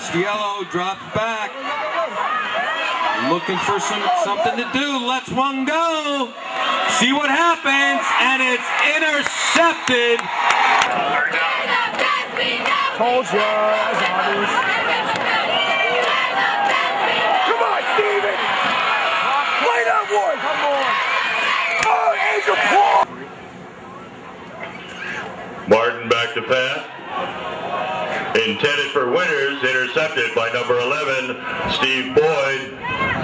Costiello drops back. Looking for some something to do. Let's one go. See what happens, and it's intercepted. Told you, that's obvious. Come on, Steven! Play that one! Come on! Oh, Angel Paul! Martin back to pass. Winners, intercepted by number 11, Steve Boyd.